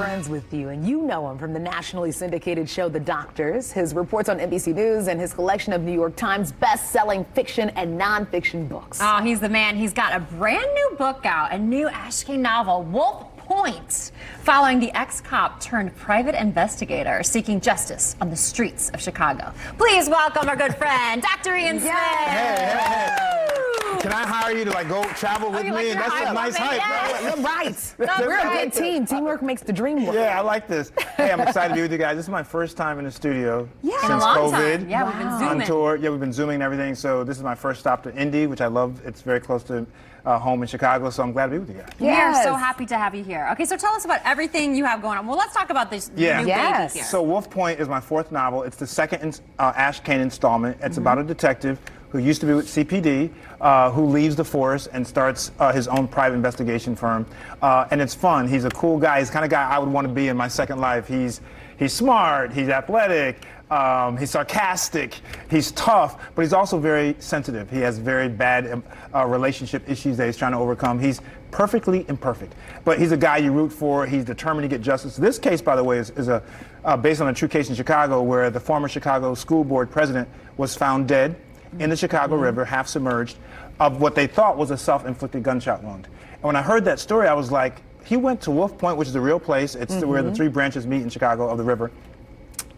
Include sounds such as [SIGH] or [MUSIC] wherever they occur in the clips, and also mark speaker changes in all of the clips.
Speaker 1: friends with you, and you know him from the nationally syndicated show The Doctors, his reports on NBC News, and his collection of New York Times best-selling fiction and nonfiction books.
Speaker 2: Oh, he's the man. He's got a brand new book out, a new Ashe Cayne novel, Wolf Point, following the ex-cop turned private investigator seeking justice on the streets of Chicago. Please welcome our good friend, Dr. Ian Smith.
Speaker 3: Hey, hey, hey. Can I hire you to like go travel with
Speaker 2: you
Speaker 3: me?
Speaker 2: like
Speaker 3: and that's a nice
Speaker 2: woman,
Speaker 3: hype.
Speaker 2: yes.
Speaker 3: right?
Speaker 1: You're right. [LAUGHS]
Speaker 2: That's
Speaker 1: We're a good team. Teamwork makes the dream work.
Speaker 3: Yeah, I like this. Hey, I'm excited to be with you guys. This is my first time in the studio
Speaker 1: Yeah.
Speaker 3: since
Speaker 1: In
Speaker 2: a long
Speaker 3: COVID.
Speaker 2: time. Yeah, we've been zooming.
Speaker 3: On tour. Yeah, we've been zooming and everything. So this is my first stop to Indy, which I love. It's very close to uh, home in Chicago. So I'm glad to be with you guys.
Speaker 2: We are so happy to have you here. Okay, so tell us about everything you have going on. Well, let's talk about this
Speaker 3: Yeah.
Speaker 2: new
Speaker 1: Yes.
Speaker 2: baby here.
Speaker 3: So Wolf Point is my fourth novel. It's the second uh, Ashe Cayne installment. It's
Speaker 2: Mm-hmm.
Speaker 3: about a detective who used to be with CPD, uh, who leaves the force and starts uh, his own private investigation firm. Uh, and it's fun. He's a cool guy. He's the kind of guy I would want to be in my second life. He's he's smart. He's athletic. Um, he's sarcastic. He's tough, but he's also very sensitive. He has very bad um, uh, relationship issues that he's trying to overcome. He's perfectly imperfect, but he's a guy you root for. He's determined to get justice. This case, by the way, is, is a uh, based on a true case in Chicago where the former Chicago school board president was found dead in the Chicago mm-hmm. River, half submerged, of what they thought was a self-inflicted gunshot wound. And when I heard that story, I was like, he went to Wolf Point, which is a real place. It's where the mm-hmm. three branches meet in Chicago of the river.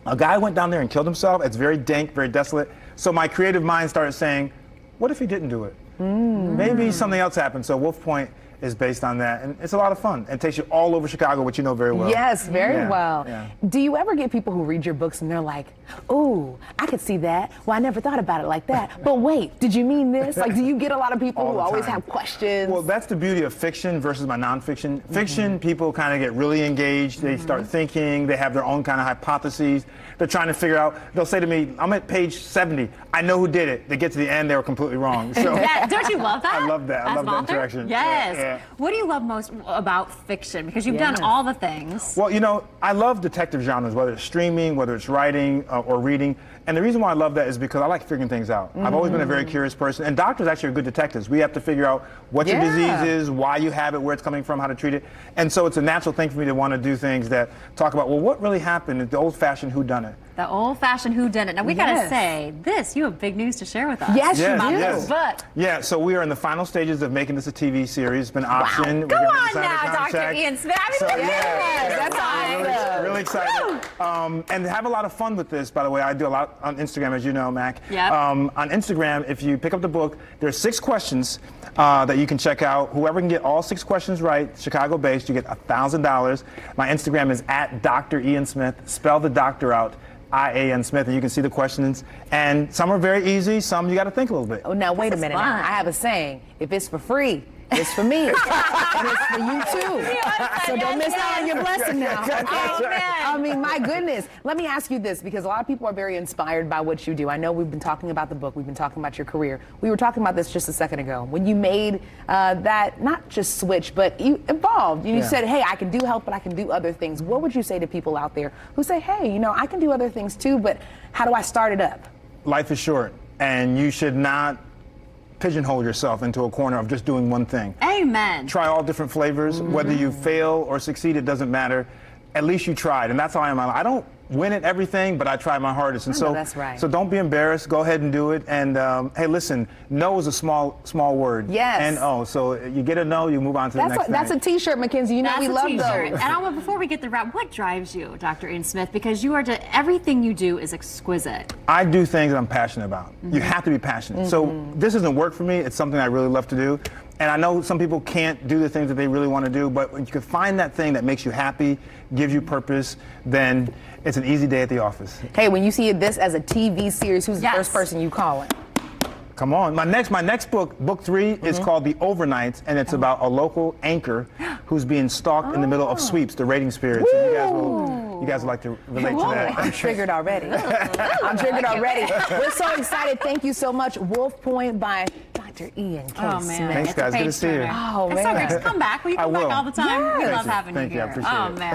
Speaker 3: A guy went down there and killed himself. It's very dank, very desolate. So my creative mind started saying, what if he didn't do it? Mm. Maybe something else happened. So Wolf Point is based on that. And it's a lot of fun. It takes you all over Chicago, which you know very well.
Speaker 1: Yes, very
Speaker 3: Yeah,
Speaker 1: well.
Speaker 3: yeah.
Speaker 1: Do you ever get people who read your books and they're like, "Ooh, I could see that. Well, I never thought about it like that. [LAUGHS] But wait, did you mean this?" Like, do you get a lot of [LAUGHS] people
Speaker 3: All
Speaker 1: who always have questions?
Speaker 3: Well, that's the beauty of fiction versus my nonfiction.
Speaker 1: Mm-hmm.
Speaker 3: Fiction, people kind of get really engaged. They start thinking. They have their own kind of hypotheses. They're trying to figure out. They'll say to me, "I'm at page 70. I know who did it." They get to the end, they were completely wrong. [LAUGHS] So
Speaker 2: don't you love that?
Speaker 3: I love that. I
Speaker 2: As
Speaker 3: love that interaction.
Speaker 2: Yes.
Speaker 3: Yeah, yeah.
Speaker 2: What do you love most about fiction? Because you've
Speaker 1: Yes.
Speaker 2: done all the things.
Speaker 3: Well, you know, I love detective genres, whether it's streaming, whether it's writing uh, or reading. And the reason why I love that is because I like figuring things out. I've always been a
Speaker 1: Mm.
Speaker 3: very curious person. And doctors actually are good detectives. We have to figure out what your disease is, why you have it, where it's coming from, how to treat it. And so it's a natural thing for me to want to do things that talk about, well, what really happened? The old fashioned who done it.
Speaker 2: The old-fashioned who did it. Now we gotta say this. You have big news to share with us.
Speaker 1: Yes, you do.
Speaker 3: yes.
Speaker 2: But
Speaker 3: Yeah, so we are in the final stages of making this a TV series. It's been optioned.
Speaker 2: Go
Speaker 3: We're
Speaker 2: on
Speaker 3: ready to sign
Speaker 2: now, Dr.
Speaker 3: contract.
Speaker 2: Ian Smith. I mean,
Speaker 3: So, yeah,
Speaker 2: at
Speaker 3: yeah,
Speaker 2: this.
Speaker 1: That's awesome.
Speaker 3: Really, really excited. Um, and have a lot of fun with this, by the way. I do a lot on Instagram, as you know, Mac.
Speaker 2: Yep.
Speaker 3: Um, on Instagram, if you pick up the book, there's six questions uh, that you can check out. Whoever can get all six questions right, Chicago-based, you get $1,000. My Instagram is at Dr. Ian Smith. Spell the doctor out. I-A-N Smith, and you can see the questions. And some are very easy, some you got to think a little bit.
Speaker 1: Oh, now wait a
Speaker 2: This is
Speaker 1: minute. I have a saying: if it's for free, it's for me, and it's for you too. [LAUGHS] So don't miss out on your blessing now. [LAUGHS] okay?
Speaker 2: Oh, man.
Speaker 1: I mean, my goodness. Let me ask you this because a lot of people are very inspired by what you do. I know we've been talking about the book, we've been talking about your career. We were talking about this just a second ago. When you made uh, that, not just switch, but you evolved. You
Speaker 3: Yeah.
Speaker 1: said, hey, I can do health, but I can do other things. What would you say to people out there who say, hey, you know, I can do other things too, but how do I start it up?
Speaker 3: life is short, and you should not pigeonhole yourself into a corner of just doing one thing.
Speaker 2: Amen.
Speaker 3: Try all different flavors. Whether you mm-hmm. fail or succeed, it doesn't matter. At least you tried, and that's how I am. I don't win at everything, but I try my hardest. And
Speaker 1: I
Speaker 3: so,
Speaker 1: that's right.
Speaker 3: so don't be embarrassed. Go ahead and do it. And um, hey, listen, no is a small, small word.
Speaker 1: Yes.
Speaker 3: And oh, So you get a no, you move on to
Speaker 1: That's,
Speaker 3: the next
Speaker 1: what, that's a
Speaker 3: thing.
Speaker 1: T-shirt, Mackenzie. You know
Speaker 2: That's
Speaker 1: we
Speaker 2: a
Speaker 1: love
Speaker 2: t-shirt.
Speaker 1: those.
Speaker 2: And Alma, before we get the wrap, what drives you, Dr. Ian Smith? Because you are to, everything you do is exquisite.
Speaker 3: I do things that I'm passionate about. You have to be passionate. So this doesn't work for me. It's something I really love to do. And I know some people can't do the things that they really want to do, but when you can find that thing that makes you happy, gives you purpose, then it's an easy day at the office.
Speaker 1: Hey, when you see this as a TV series, who's
Speaker 2: Yes.
Speaker 1: the first person you calling?
Speaker 3: Come on. My next my next book, book 3 is mm-hmm. called The Overnights, and it's about a local anchor [GASPS] who's being stalked in the middle of oh. sweeps, the rating spirits. And you guys will you guys would like to relate to that.
Speaker 1: I'm triggered already. [LAUGHS] I'm triggered already. We're so excited. Thank you so much. Wolf Point by Dr. Ian K.
Speaker 2: Oh, man.
Speaker 1: Smith.
Speaker 3: Thanks, guys. Good to see you.
Speaker 2: turner.
Speaker 1: Oh,
Speaker 2: it's so great. Just come back. Will you
Speaker 3: I
Speaker 2: come back all the time? We love having
Speaker 3: Thank
Speaker 2: you
Speaker 3: you. I
Speaker 2: here.
Speaker 3: appreciate
Speaker 2: oh,
Speaker 3: it.
Speaker 2: man.